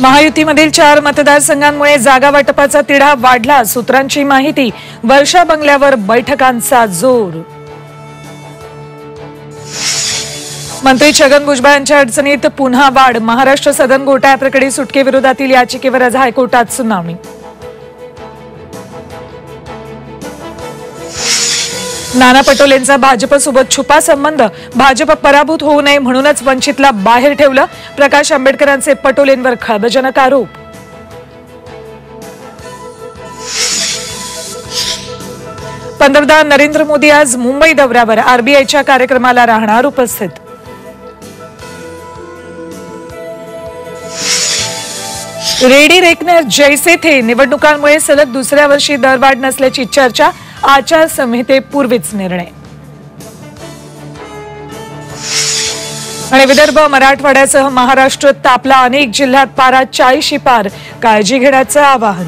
महायुतीमधील चार मतदारसंघांमुळे जागा वाटपाचा तिढा वाढला. सूत्रांची माहिती वर्षा बंगल्यावर बैठकांचा जोर. मंत्री छगन भुजबळ यांच्या अडचणीत पुन्हा वाढ. महाराष्ट्र सदन घोटाळ्याप्रकरणी सुटकेविरोधातील याचिकेवर आज हायकोर्टात सुनावणी. नाना पटोलेंचा भाजपसोबत छुपा संबंध. भाजप पराभूत होऊ नये म्हणूनच वंचितला बाहेर ठेवलं. प्रकाश आंबेडकरांचे पटोलेंवर खळबजनक आरोप. पंतप्रधान नरेंद्र मोदी आज मुंबई दौऱ्यावर. आरबीआयच्या कार्यक्रमाला राहणार उपस्थित. रेडी रेकनर जैसे थे. निवडणुकांमुळे सलग दुसऱ्या वर्षी दरवाढ नसल्याची चर्चा आचारसंहितेपूर्वीच निर्णय. आणि विदर्भ मराठवाड्यासह महाराष्ट्र तापला अनेक जिल्ह्यात पारा चाळीशी पार. काळजी घेण्याचं आवाहन.